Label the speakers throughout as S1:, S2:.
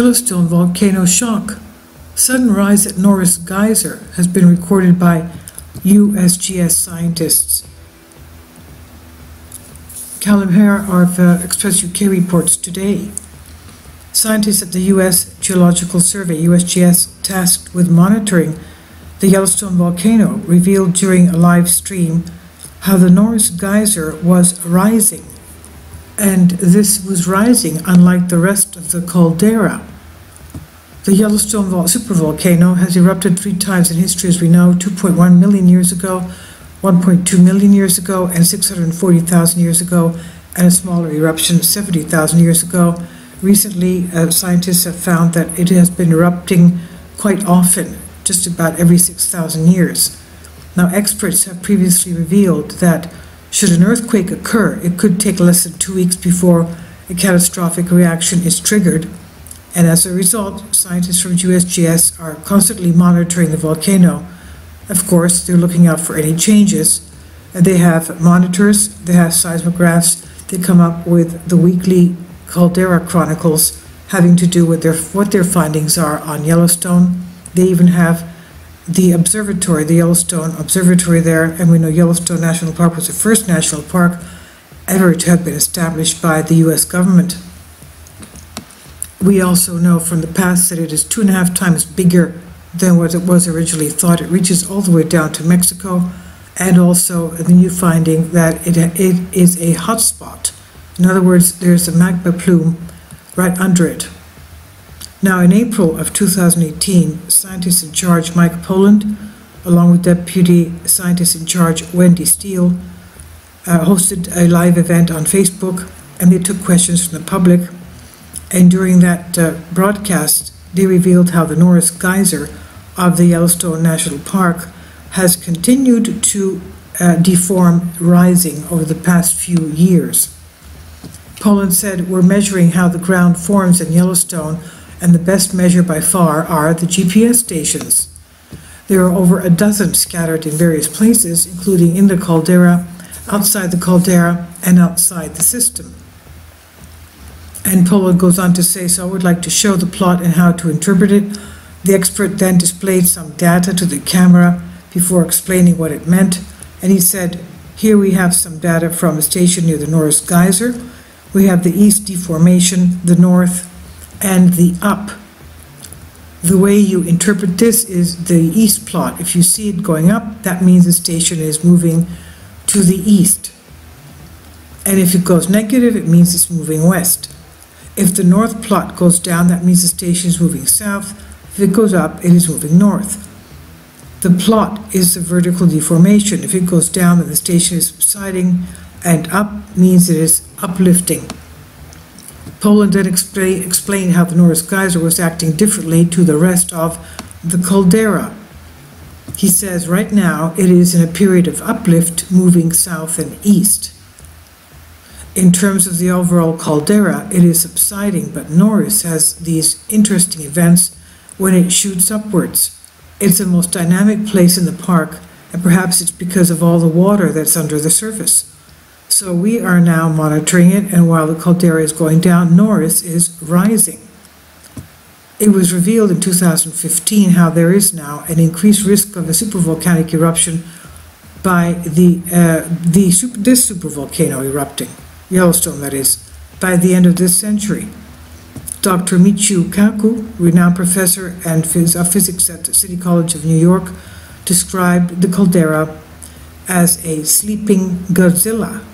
S1: Yellowstone volcano shock. Sudden rise at Norris Geyser has been recorded by USGS scientists. Callum Hoare of uh, Express UK reports today. Scientists at the U.S. Geological Survey, USGS, tasked with monitoring the Yellowstone volcano, revealed during a live stream how the Norris Geyser was rising. And this was rising unlike the rest of the caldera. The Yellowstone supervolcano has erupted three times in history, as we know 2.1 million years ago, 1.2 million years ago, and 640,000 years ago, and a smaller eruption 70,000 years ago. Recently, uh, scientists have found that it has been erupting quite often, just about every 6,000 years. Now, experts have previously revealed that should an earthquake occur, it could take less than two weeks before a catastrophic reaction is triggered. And as a result, scientists from USGS are constantly monitoring the volcano. Of course, they're looking out for any changes. And they have monitors, they have seismographs, they come up with the weekly Caldera Chronicles having to do with their, what their findings are on Yellowstone. They even have the observatory, the Yellowstone Observatory there, and we know Yellowstone National Park was the first national park ever to have been established by the US government. We also know from the past that it is two and a half times bigger than what it was originally thought. It reaches all the way down to Mexico, and also the new finding that it, it is a hotspot in other words, there's a magma plume right under it. Now, in April of 2018, scientists in charge Mike Poland, along with Deputy Scientist in Charge Wendy Steele, uh, hosted a live event on Facebook and they took questions from the public. And during that uh, broadcast, they revealed how the Norris Geyser of the Yellowstone National Park has continued to uh, deform, rising over the past few years. Poland said, We're measuring how the ground forms in Yellowstone, and the best measure by far are the GPS stations. There are over a dozen scattered in various places, including in the caldera, outside the caldera, and outside the system. And Poland goes on to say, So I would like to show the plot and how to interpret it. The expert then displayed some data to the camera before explaining what it meant. And he said, Here we have some data from a station near the Norris Geyser we have the east deformation, the north, and the up. The way you interpret this is the east plot. If you see it going up, that means the station is moving to the east. And if it goes negative, it means it's moving west. If the north plot goes down, that means the station is moving south. If it goes up, it is moving north. The plot is the vertical deformation. If it goes down, then the station is subsiding and up means it is uplifting. Poland then expla- explained how the Norris Geyser was acting differently to the rest of the caldera. He says right now it is in a period of uplift moving south and east. In terms of the overall caldera, it is subsiding, but Norris has these interesting events when it shoots upwards. It's the most dynamic place in the park, and perhaps it's because of all the water that's under the surface. So we are now monitoring it, and while the caldera is going down, Norris is rising. It was revealed in 2015 how there is now an increased risk of a supervolcanic eruption by the, uh, the super, this supervolcano erupting, Yellowstone that is, by the end of this century. Dr. Michio Kaku, renowned professor and phys- of physics at the City College of New York, described the caldera as a sleeping Godzilla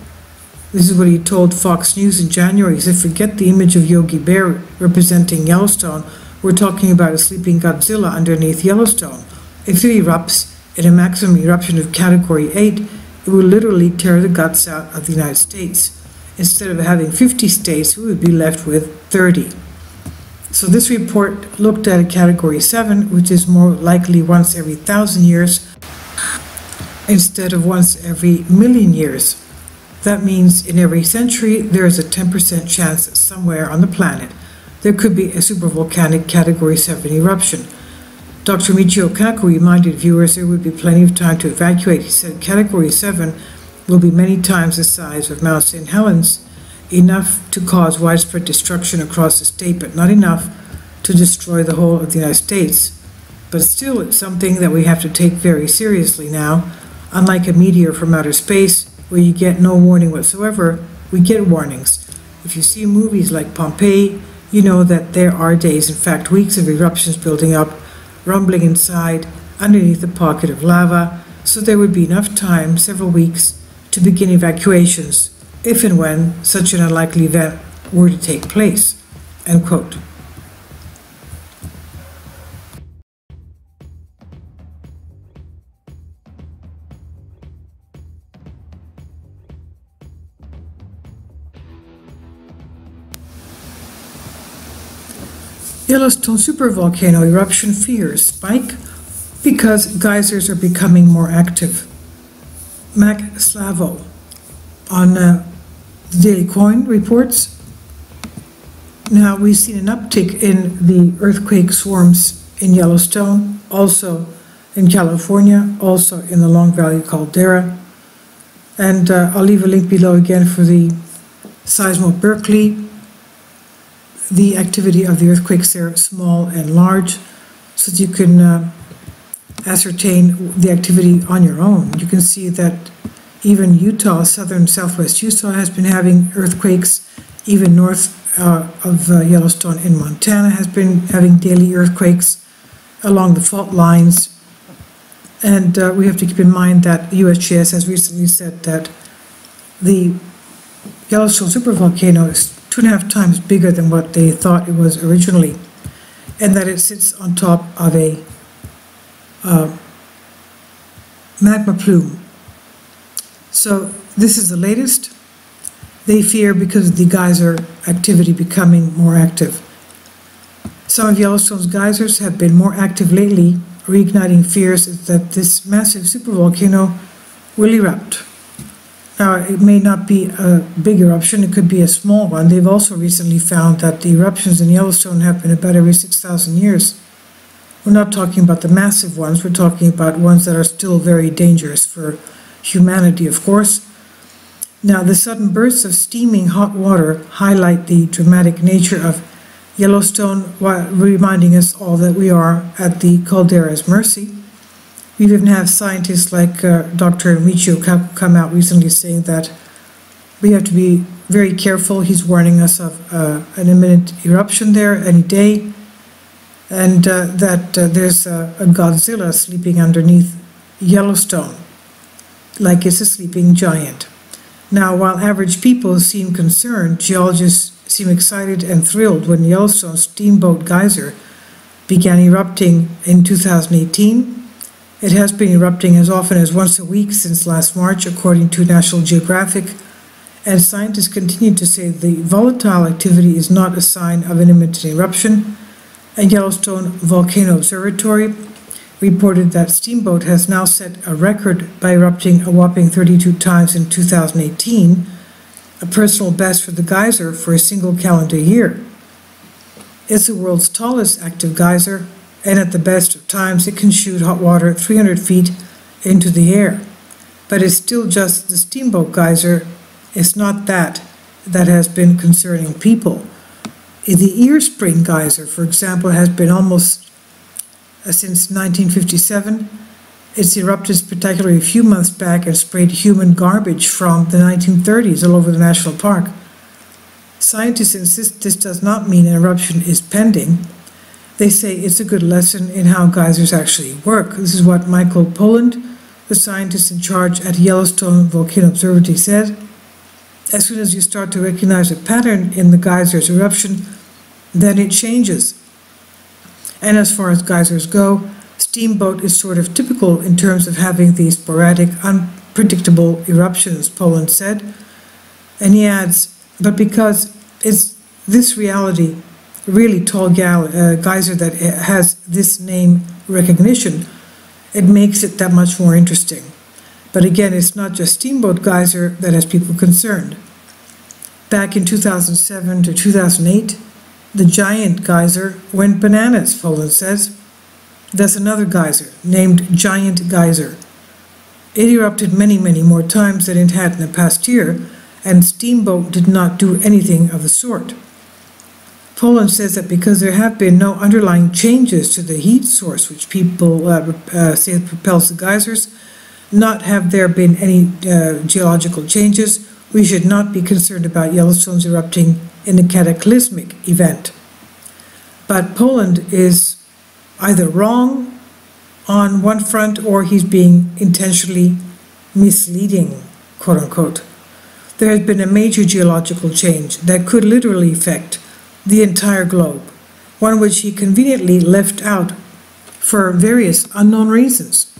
S1: this is what he told Fox News in January. He said, forget the image of Yogi Bear representing Yellowstone. We're talking about a sleeping Godzilla underneath Yellowstone. If it erupts in a maximum eruption of Category 8, it will literally tear the guts out of the United States. Instead of having 50 states, we would be left with 30. So this report looked at a Category 7, which is more likely once every thousand years instead of once every million years. That means in every century, there is a 10% chance somewhere on the planet there could be a supervolcanic Category 7 eruption. Dr. Michio Kaku reminded viewers there would be plenty of time to evacuate. He said Category 7 will be many times the size of Mount St. Helens, enough to cause widespread destruction across the state, but not enough to destroy the whole of the United States. But still, it's something that we have to take very seriously now. Unlike a meteor from outer space, where you get no warning whatsoever, we get warnings. If you see movies like Pompeii, you know that there are days, in fact weeks, of eruptions building up, rumbling inside, underneath a pocket of lava, so there would be enough time, several weeks, to begin evacuations, if and when such an unlikely event were to take place. End quote. Yellowstone supervolcano eruption fears spike because geysers are becoming more active. Mac Slavo on uh, the Daily Coin reports. Now, we've seen an uptick in the earthquake swarms in Yellowstone, also in California, also in the Long Valley caldera. And uh, I'll leave a link below again for the Seismo Berkeley the activity of the earthquakes there, small and large, so that you can uh, ascertain the activity on your own. You can see that even Utah, southern southwest Utah, has been having earthquakes. Even north uh, of uh, Yellowstone in Montana has been having daily earthquakes along the fault lines. And uh, we have to keep in mind that USGS has recently said that the Yellowstone supervolcano is two and a half times bigger than what they thought it was originally, and that it sits on top of a uh, magma plume. So this is the latest. They fear because of the geyser activity becoming more active. Some of Yellowstone's geysers have been more active lately, reigniting fears that this massive supervolcano will erupt. Now, it may not be a big eruption, it could be a small one. They've also recently found that the eruptions in Yellowstone happen about every 6,000 years. We're not talking about the massive ones, we're talking about ones that are still very dangerous for humanity, of course. Now, the sudden bursts of steaming hot water highlight the dramatic nature of Yellowstone while reminding us all that we are at the caldera's mercy. We even have scientists like uh, Dr. Michio come out recently saying that we have to be very careful. He's warning us of uh, an imminent eruption there any day, and uh, that uh, there's a, a, Godzilla sleeping underneath Yellowstone, like it's a sleeping giant. Now, while average people seem concerned, geologists seem excited and thrilled when Yellowstone Steamboat Geyser began erupting in 2018 it has been erupting as often as once a week since last March, according to National Geographic, and scientists continue to say the volatile activity is not a sign of an imminent eruption. Yellowstone Volcano Observatory reported that Steamboat has now set a record by erupting a whopping 32 times in 2018, a personal best for the geyser for a single calendar year. It's the world's tallest active geyser and at the best of times it can shoot hot water 300 feet into the air. But it's still just the steamboat geyser. It's not that that has been concerning people. The Ear Spring geyser, for example, has been almost uh, since 1957. It's erupted spectacularly a few months back and sprayed human garbage from the 1930s all over the national park. Scientists insist this does not mean an eruption is pending. They say it's a good lesson in how geysers actually work. This is what Michael Poland, the scientist in charge at Yellowstone Volcano Observatory, said. As soon as you start to recognize a pattern in the geyser's eruption, then it changes. And as far as geysers go, Steamboat is sort of typical in terms of having these sporadic, unpredictable eruptions, Poland said. And he adds, but because it's this reality really tall uh, geyser that has this name recognition, it makes it that much more interesting. But again, it's not just Steamboat Geyser that has people concerned. Back in 2007 to 2008, the giant geyser went bananas, Poland says. There's another geyser, named Giant Geyser. It erupted many, many more times than it had in the past year, and Steamboat did not do anything of the sort. Poland says that because there have been no underlying changes to the heat source, which people uh, uh, say propels the geysers, not have there been any uh, geological changes, we should not be concerned about Yellowstone's erupting in a cataclysmic event. But Poland is either wrong on one front or he's being intentionally misleading, quote unquote. There has been a major geological change that could literally affect the entire globe, one which he conveniently left out for various unknown reasons.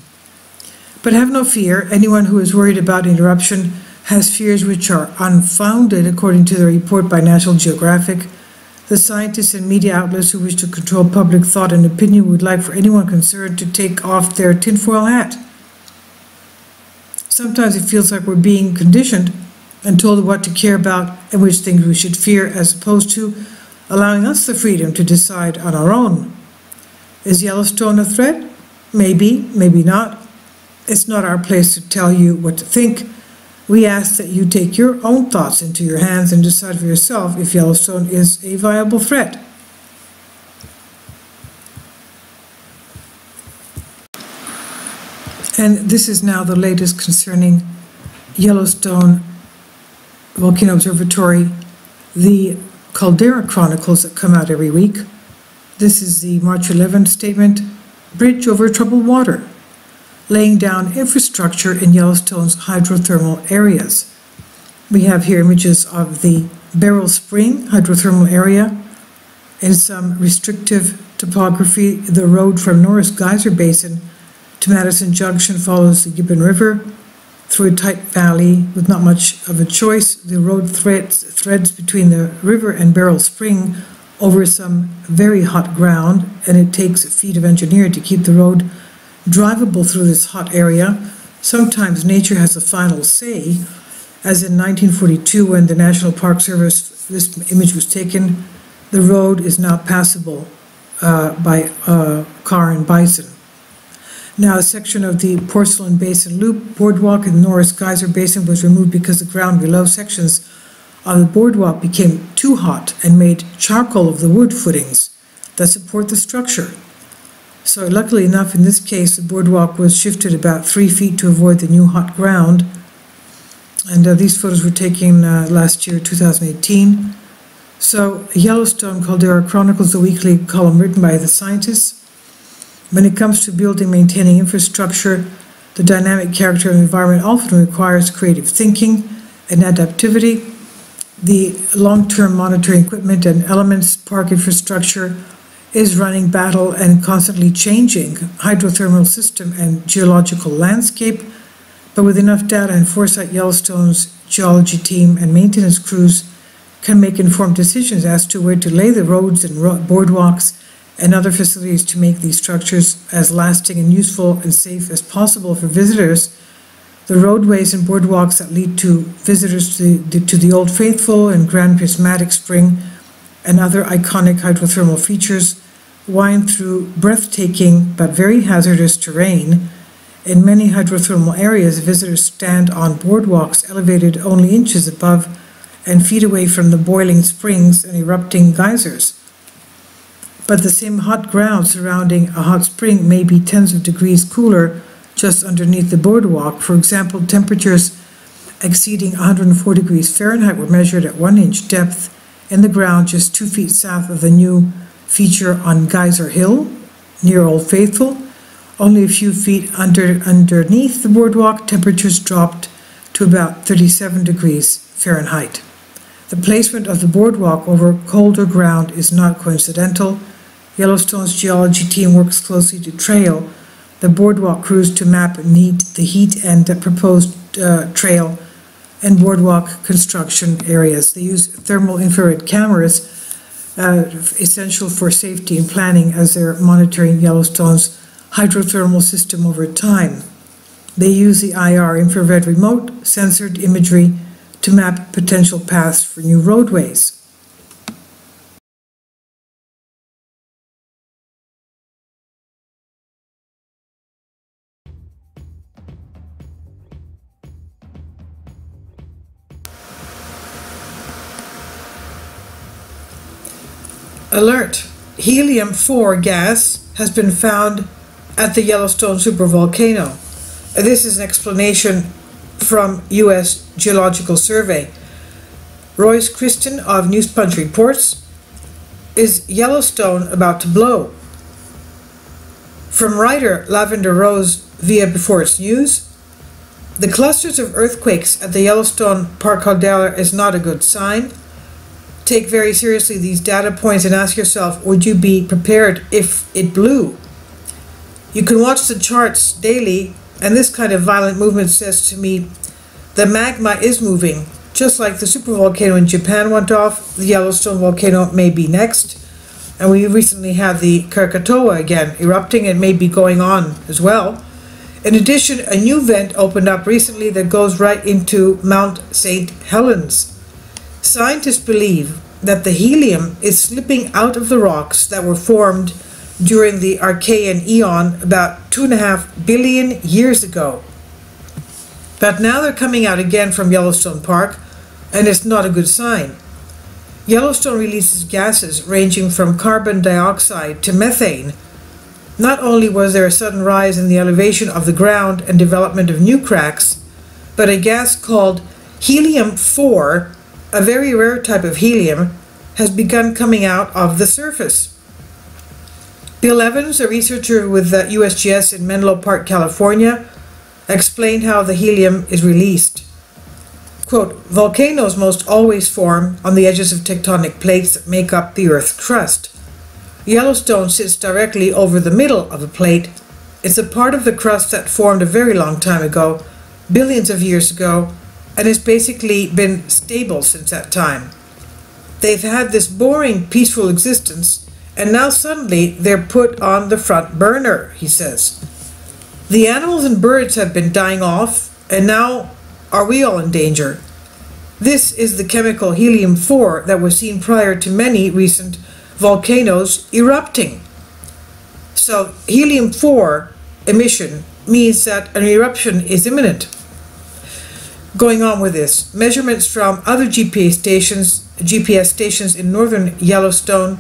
S1: But have no fear, anyone who is worried about interruption has fears which are unfounded, according to the report by National Geographic. The scientists and media outlets who wish to control public thought and opinion would like for anyone concerned to take off their tinfoil hat. Sometimes it feels like we're being conditioned and told what to care about and which things we should fear, as opposed to allowing us the freedom to decide on our own. Is Yellowstone a threat? Maybe, maybe not. It's not our place to tell you what to think. We ask that you take your own thoughts into your hands and decide for yourself if Yellowstone is a viable threat. And this is now the latest concerning Yellowstone Volcano Observatory, the Caldera Chronicles that come out every week. This is the March 11th statement Bridge over troubled water, laying down infrastructure in Yellowstone's hydrothermal areas. We have here images of the Beryl Spring hydrothermal area. In some restrictive topography, the road from Norris Geyser Basin to Madison Junction follows the Gibbon River through a tight valley with not much of a choice. The road threads, threads between the river and Beryl Spring over some very hot ground, and it takes a feat of engineering to keep the road drivable through this hot area. Sometimes nature has a final say, as in 1942 when the National Park Service, this image was taken, the road is now passable uh, by uh, car and bison. Now, a section of the Porcelain Basin Loop boardwalk in the Norris Geyser Basin was removed because the ground below sections of the boardwalk became too hot and made charcoal of the wood footings that support the structure. So luckily enough, in this case, the boardwalk was shifted about three feet to avoid the new hot ground. And uh, these photos were taken uh, last year, 2018. So Yellowstone Caldera Chronicles, the weekly column written by the scientists, when it comes to building, maintaining infrastructure, the dynamic character of the environment often requires creative thinking and adaptivity. The long-term monitoring equipment and elements park infrastructure is running battle and constantly changing hydrothermal system and geological landscape, but with enough data and foresight, Yellowstone's geology team and maintenance crews can make informed decisions as to where to lay the roads and boardwalks and other facilities to make these structures as lasting and useful and safe as possible for visitors. The roadways and boardwalks that lead to visitors to the, to the Old Faithful and Grand Prismatic Spring and other iconic hydrothermal features wind through breathtaking but very hazardous terrain. In many hydrothermal areas, visitors stand on boardwalks elevated only inches above and feet away from the boiling springs and erupting geysers but the same hot ground surrounding a hot spring may be tens of degrees cooler just underneath the boardwalk. For example, temperatures exceeding 104 degrees Fahrenheit were measured at one inch depth in the ground just two feet south of the new feature on Geyser Hill near Old Faithful. Only a few feet under, underneath the boardwalk, temperatures dropped to about 37 degrees Fahrenheit. The placement of the boardwalk over colder ground is not coincidental. Yellowstone's geology team works closely to trail the boardwalk crews to map and meet the heat and the proposed uh, trail and boardwalk construction areas. They use thermal infrared cameras, uh, essential for safety and planning as they're monitoring Yellowstone's hydrothermal system over time. They use the IR infrared remote censored imagery to map potential paths for new roadways. Alert! Helium-4 gas has been found at the Yellowstone supervolcano. This is an explanation from U.S. Geological Survey. Royce Christyn of Newspunch reports, Is Yellowstone about to blow? From writer Lavender Rose via Before It's News, the clusters of earthquakes at the Yellowstone Park caldera is not a good sign. Take very seriously these data points and ask yourself, would you be prepared if it blew? You can watch the charts daily, and this kind of violent movement says to me, the magma is moving. Just like the supervolcano in Japan went off, the Yellowstone volcano may be next. And we recently had the Krakatoa again erupting and may be going on as well. In addition, a new vent opened up recently that goes right into Mount St. Helens. Scientists believe that the helium is slipping out of the rocks that were formed during the Archean eon about two and a half billion years ago. But now they're coming out again from Yellowstone Park, and it's not a good sign. Yellowstone releases gases ranging from carbon dioxide to methane not only was there a sudden rise in the elevation of the ground and development of new cracks, but a gas called helium-4, a very rare type of helium, has begun coming out of the surface. Bill Evans, a researcher with the USGS in Menlo Park, California, explained how the helium is released. Quote, volcanoes most always form on the edges of tectonic plates that make up the Earth's crust. Yellowstone sits directly over the middle of a plate. It's a part of the crust that formed a very long time ago, billions of years ago, and has basically been stable since that time. They've had this boring, peaceful existence, and now suddenly they're put on the front burner, he says. The animals and birds have been dying off, and now are we all in danger? This is the chemical helium 4 that was seen prior to many recent volcanoes erupting. So helium-4 emission means that an eruption is imminent. Going on with this, measurements from other GPS stations, GPS stations in northern Yellowstone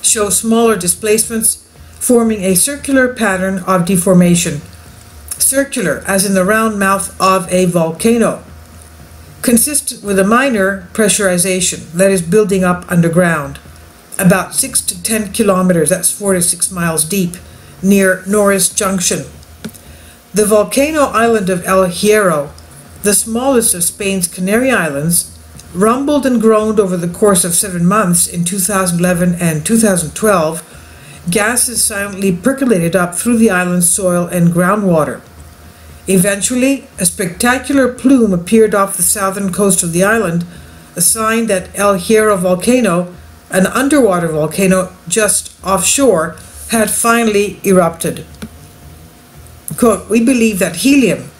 S1: show smaller displacements forming a circular pattern of deformation. Circular, as in the round mouth of a volcano. Consistent with a minor pressurization that is building up underground about 6 to 10 kilometers, that's 4 to 6 miles deep, near Norris Junction. The volcano island of El Hierro, the smallest of Spain's Canary Islands, rumbled and groaned over the course of seven months in 2011 and 2012. Gases silently percolated up through the island's soil and groundwater. Eventually, a spectacular plume appeared off the southern coast of the island, a sign that El Hierro volcano an underwater volcano just offshore had finally erupted. Quote, we believe that helium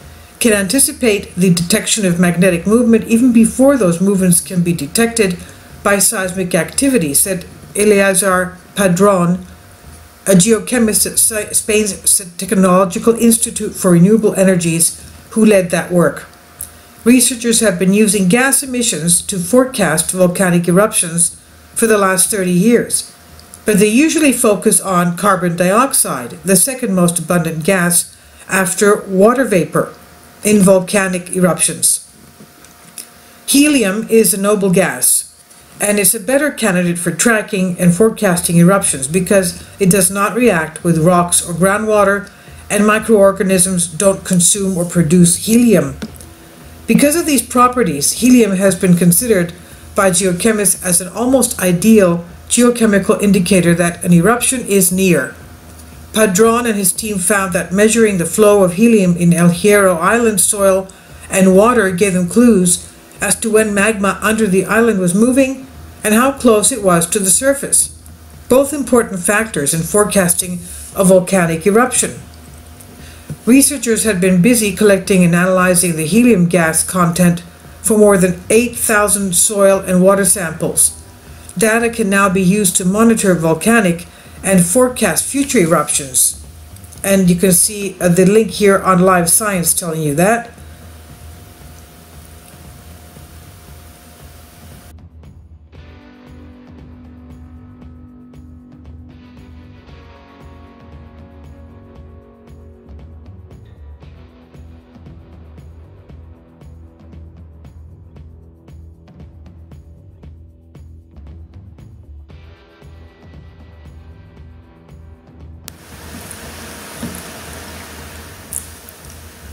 S1: can anticipate the detection of magmatic movement even before those movements can be detected by seismic activity, said Eleazar Padron, a geochemist at Spain's Technological Institute for Renewable Energies, who led that work. Researchers have been using gas emissions to forecast volcanic eruptions for the last 30 years, but they usually focus on carbon dioxide, the second most abundant gas after water vapor in volcanic eruptions. Helium is a noble gas and is a better candidate for tracking and forecasting eruptions because it does not react with rocks or groundwater and microorganisms don't consume or produce helium. Because of these properties, helium has been considered by geochemists as an almost ideal geochemical indicator that an eruption is near. Padron and his team found that measuring the flow of helium in El Hierro Island soil and water gave them clues as to when magma under the island was moving and how close it was to the surface, both important factors in forecasting a volcanic eruption. Researchers had been busy collecting and analyzing the helium gas content for more than 8,000 soil and water samples. Data can now be used to monitor volcanic and forecast future eruptions. And you can see uh, the link here on Live Science telling you that.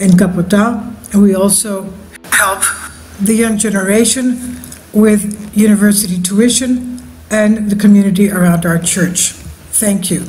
S1: in Kapota, and we also help the young generation with university tuition and the community around our church. Thank you.